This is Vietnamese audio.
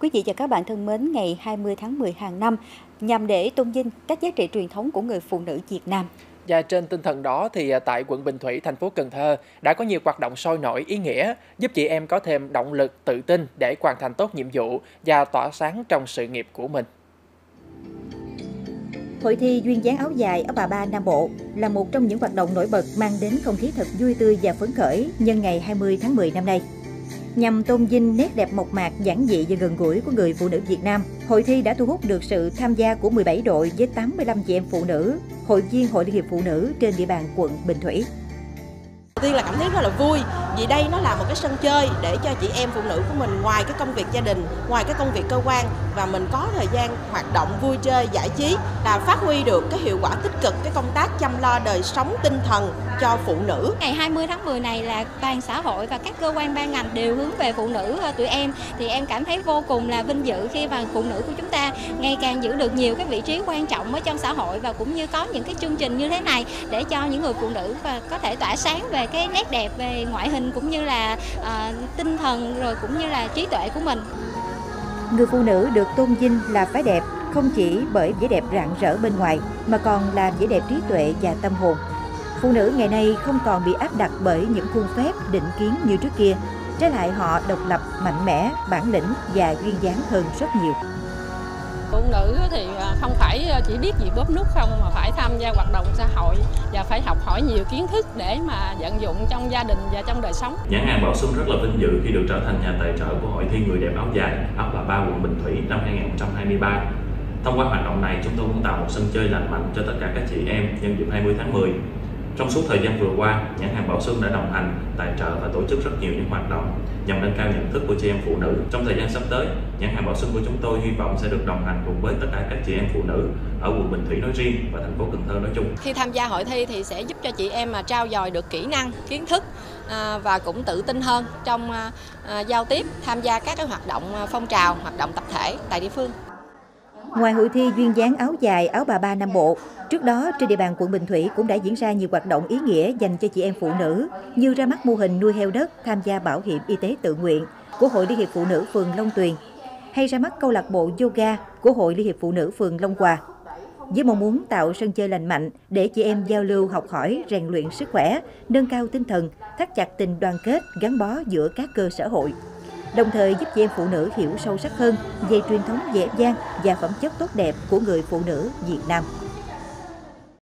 Quý vị và các bạn thân mến, ngày 20 tháng 10 hàng năm nhằm để tôn vinh các giá trị truyền thống của người phụ nữ Việt Nam. Và trên tinh thần đó thì à, tại quận Bình Thủy, thành phố Cần Thơ đã có nhiều hoạt động sôi nổi ý nghĩa giúp chị em có thêm động lực, tự tin để hoàn thành tốt nhiệm vụ và tỏa sáng trong sự nghiệp của mình. Hội thi duyên dáng áo dài ở Bà Ba Nam Bộ là một trong những hoạt động nổi bật mang đến không khí thật vui tươi và phấn khởi nhân ngày 20 tháng 10 năm nay. Nhằm tôn vinh nét đẹp mộc mạc, giản dị và gần gũi của người phụ nữ Việt Nam, hội thi đã thu hút được sự tham gia của 17 đội với 85 chị em phụ nữ, hội viên Hội Liên hiệp Phụ nữ trên địa bàn quận Bình Thủy. Đầu tiên là cảm thấy rất là vui vì đây nó là một cái sân chơi để cho chị em phụ nữ của mình ngoài cái công việc gia đình, ngoài cái công việc cơ quan và mình có thời gian hoạt động vui chơi giải trí là phát huy được cái hiệu quả tích cực cái công tác chăm lo đời sống tinh thần cho phụ nữ. Ngày 20 tháng 10 này là toàn xã hội và các cơ quan ban ngành đều hướng về phụ nữ ờ, tụi em thì em cảm thấy vô cùng là vinh dự khi mà phụ nữ của chúng ta ngày càng giữ được nhiều cái vị trí quan trọng ở trong xã hội và cũng như có những cái chương trình như thế này để cho những người phụ nữ và có thể tỏa sáng về cái nét đẹp về ngoại hình cũng như là à, tinh thần rồi cũng như là trí tuệ của mình. Người phụ nữ được tôn vinh là phái đẹp không chỉ bởi vẻ đẹp rạng rỡ bên ngoài mà còn là vẻ đẹp trí tuệ và tâm hồn. Phụ nữ ngày nay không còn bị áp đặt bởi những khuôn phép, định kiến như trước kia. Trái lại họ độc lập, mạnh mẽ, bản lĩnh và duyên dáng hơn rất nhiều. Phụ nữ thì à, không phải à, chỉ biết gì bóp nút không mà phải tham gia hoạt động xã hội và phải học hỏi nhiều kiến thức để mà vận dụng trong gia đình và trong đời sống. Nhãn hàng Bảo Xuân rất là vinh dự khi được trở thành nhà tài trợ của Hội thi Người đẹp áo dài ấp Bà Ba quận Bình Thủy năm 2023. Thông qua hoạt động này, chúng tôi muốn tạo một sân chơi lành mạnh cho tất cả các chị em nhân dịp 20 tháng 10 trong suốt thời gian vừa qua, nhãn hàng Bảo Xuân đã đồng hành, tài trợ và tổ chức rất nhiều những hoạt động nhằm nâng cao nhận thức của chị em phụ nữ. Trong thời gian sắp tới, nhãn hàng Bảo Xuân của chúng tôi hy vọng sẽ được đồng hành cùng với tất cả các chị em phụ nữ ở quận Bình Thủy nói riêng và thành phố Cần Thơ nói chung. Khi tham gia hội thi thì sẽ giúp cho chị em mà trao dồi được kỹ năng, kiến thức à, và cũng tự tin hơn trong à, à, giao tiếp, tham gia các cái hoạt động phong trào, hoạt động tập thể tại địa phương. Ngoài hội thi duyên dáng áo dài, áo bà ba Nam Bộ, trước đó trên địa bàn quận Bình Thủy cũng đã diễn ra nhiều hoạt động ý nghĩa dành cho chị em phụ nữ như ra mắt mô hình nuôi heo đất tham gia bảo hiểm y tế tự nguyện của Hội Liên hiệp Phụ nữ phường Long Tuyền hay ra mắt câu lạc bộ yoga của Hội Liên hiệp Phụ nữ phường Long Hòa. Với mong muốn tạo sân chơi lành mạnh để chị em giao lưu học hỏi, rèn luyện sức khỏe, nâng cao tinh thần, thắt chặt tình đoàn kết gắn bó giữa các cơ sở hội đồng thời giúp chị em phụ nữ hiểu sâu sắc hơn về truyền thống dễ dàng và phẩm chất tốt đẹp của người phụ nữ Việt Nam.